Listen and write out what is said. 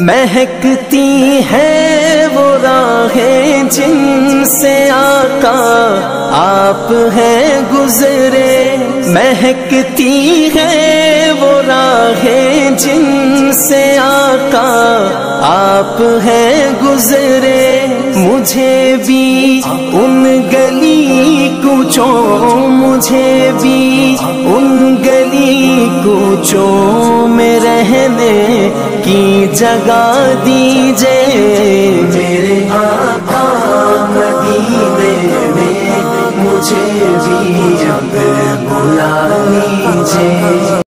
महकती है वो राहें जिनसे आका। आप हैं गुजरे। महकती है वो राहें जिनसे आका। आप हैं गुजरे। मुझे भी उन गली कुचों, मुझे भी उन गली कुचों में रहने की जगह दीजे मेरे आका मदीने में मुझे भी अब